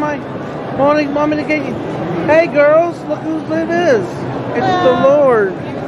hi. Morning, mommy to get you. Hey, girls, look who it is. It's the Lord.